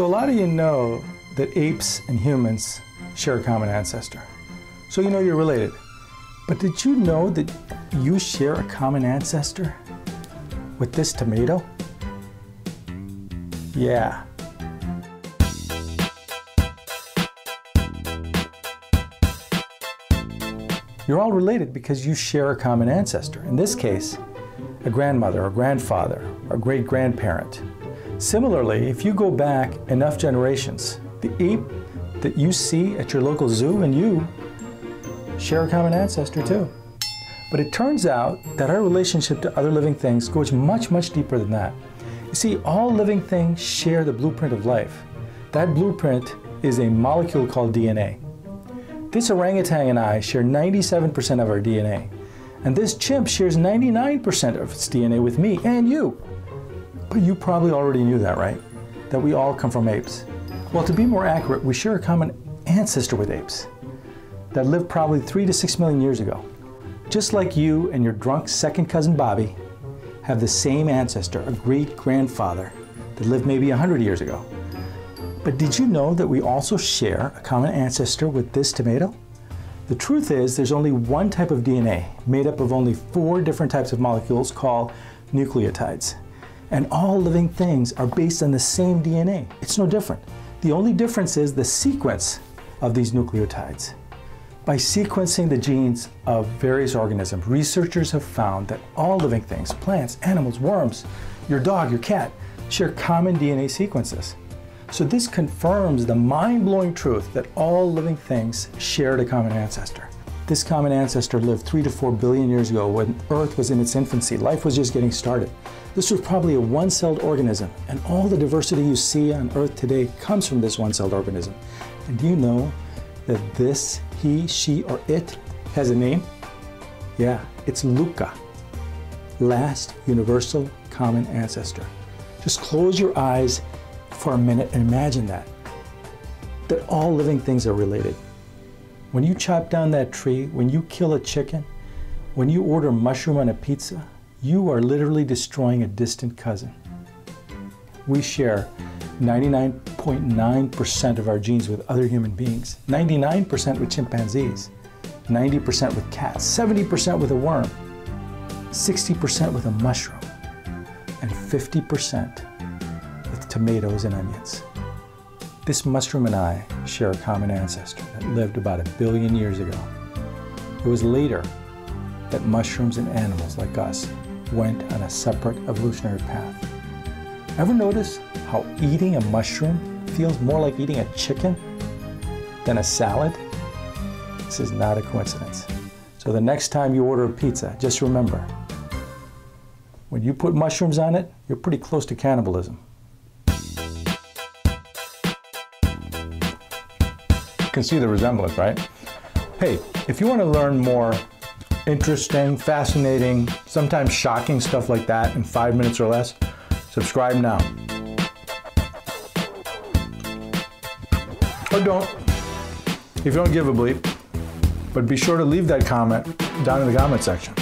So a lot of you know that apes and humans share a common ancestor. So you know you're related. But did you know that you share a common ancestor with this tomato? Yeah. You're all related because you share a common ancestor. In this case, a grandmother or grandfather or great grandparent. Similarly, if you go back enough generations, the ape that you see at your local zoo and you share a common ancestor too. But it turns out that our relationship to other living things goes much, much deeper than that. You see, all living things share the blueprint of life. That blueprint is a molecule called DNA. This orangutan and I share 97% of our DNA. And this chimp shares 99% of its DNA with me and you. But you probably already knew that, right? That we all come from apes. Well, to be more accurate, we share a common ancestor with apes that lived probably three to six million years ago. Just like you and your drunk second cousin Bobby have the same ancestor, a great grandfather that lived maybe 100 years ago. But did you know that we also share a common ancestor with this tomato? The truth is, there's only one type of DNA made up of only four different types of molecules called nucleotides. And all living things are based on the same DNA. It's no different. The only difference is the sequence of these nucleotides. By sequencing the genes of various organisms, researchers have found that all living things, plants, animals, worms, your dog, your cat, share common DNA sequences. So this confirms the mind-blowing truth that all living things shared a common ancestor. This common ancestor lived three to four billion years ago when Earth was in its infancy. Life was just getting started. This was probably a one-celled organism, and all the diversity you see on Earth today comes from this one-celled organism. And do you know that this he, she, or it has a name? Yeah, it's Luca, last universal common ancestor. Just close your eyes for a minute and imagine that. That all living things are related. When you chop down that tree, when you kill a chicken, when you order mushroom on a pizza, you are literally destroying a distant cousin. We share 99.9% of our genes with other human beings, 99% with chimpanzees, 90% with cats, 70% with a worm, 60% with a mushroom, and 50% with tomatoes and onions. This mushroom and I share a common ancestor that lived about a billion years ago. It was later that mushrooms and animals like us went on a separate evolutionary path. Ever notice how eating a mushroom feels more like eating a chicken than a salad? This is not a coincidence. So the next time you order a pizza, just remember, when you put mushrooms on it, you're pretty close to cannibalism. Can see the resemblance, right? Hey, if you want to learn more interesting, fascinating, sometimes shocking stuff like that in five minutes or less, subscribe now. Or don't, if you don't give a bleep. But be sure to leave that comment down in the comment section.